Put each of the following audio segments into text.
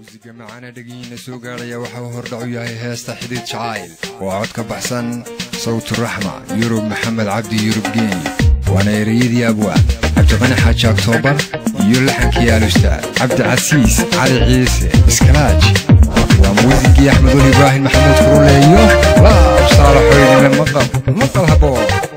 وزيكا معانا دقينا سوقاريا وحوهر دعويا هي هيستا حديد شعايل. وعودك بحسن صوت الرحمة يوروب محمد عبدي يوروب جيني. وأنا يريد يا ابوة عبدالغنى حاج أكتوبر يلحن يا أستاذ عبد عسيس علي عيسى إسكلاج. وموزيكي أحمد الابراهيم محمد فرولي أيوه واو صالح ويلي من المنظر مطل هبوط.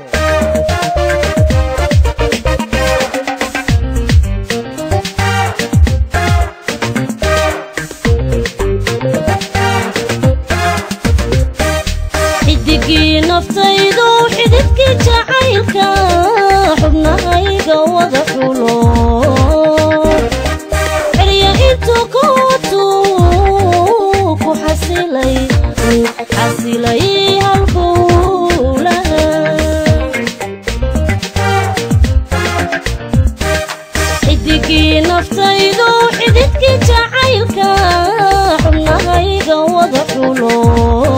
Xididkii jacaylka xubnahayga wada xulo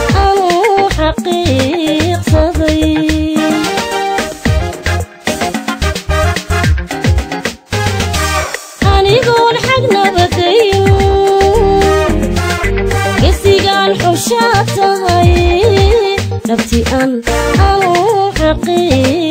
nabti an anu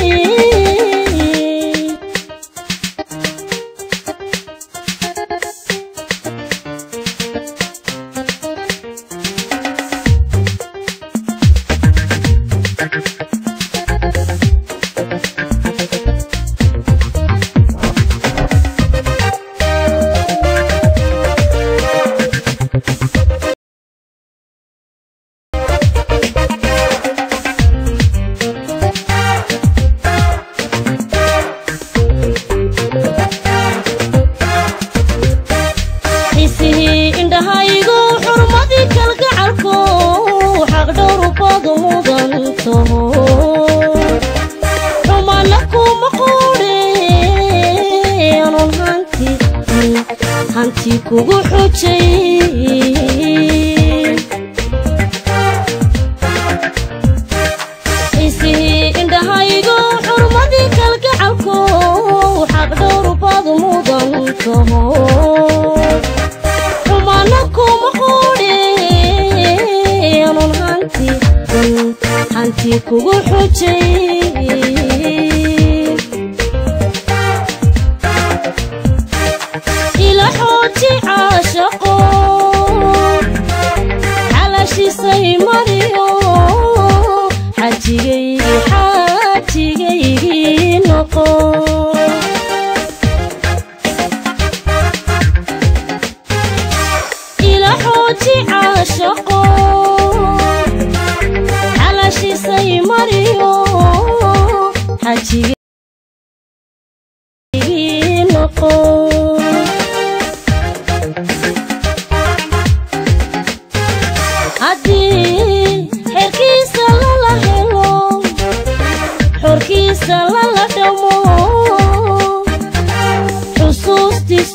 kugu xujay xisihii indhahaygu xurmadii kalgacalku xaq dhowrubadu mudan taho xumana kuma quudhe anon hanti hanti kugu xujay tiempo.